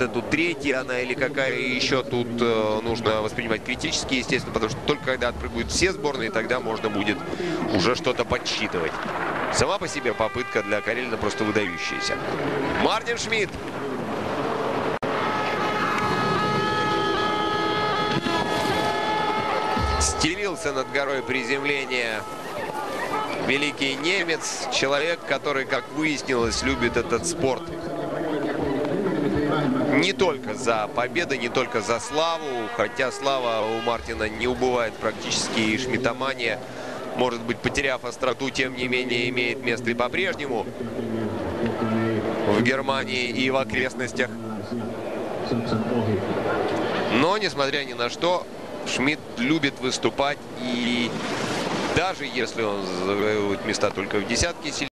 это тут третья она или какая еще тут э, нужно воспринимать критически, естественно, потому что только когда отпрыгают все сборные, тогда можно будет уже что-то подсчитывать. Сама по себе попытка для Карелина просто выдающаяся. Мартин Шмидт. Стелился над горой приземления великий немец, человек, который, как выяснилось, любит этот спорт не только за победы, не только за славу, хотя слава у Мартина не убывает практически, и шмитомания, может быть, потеряв остроту, тем не менее имеет место и по-прежнему в Германии и в окрестностях. Но, несмотря ни на что, Шмидт любит выступать и даже если он завоевывает места только в десятке,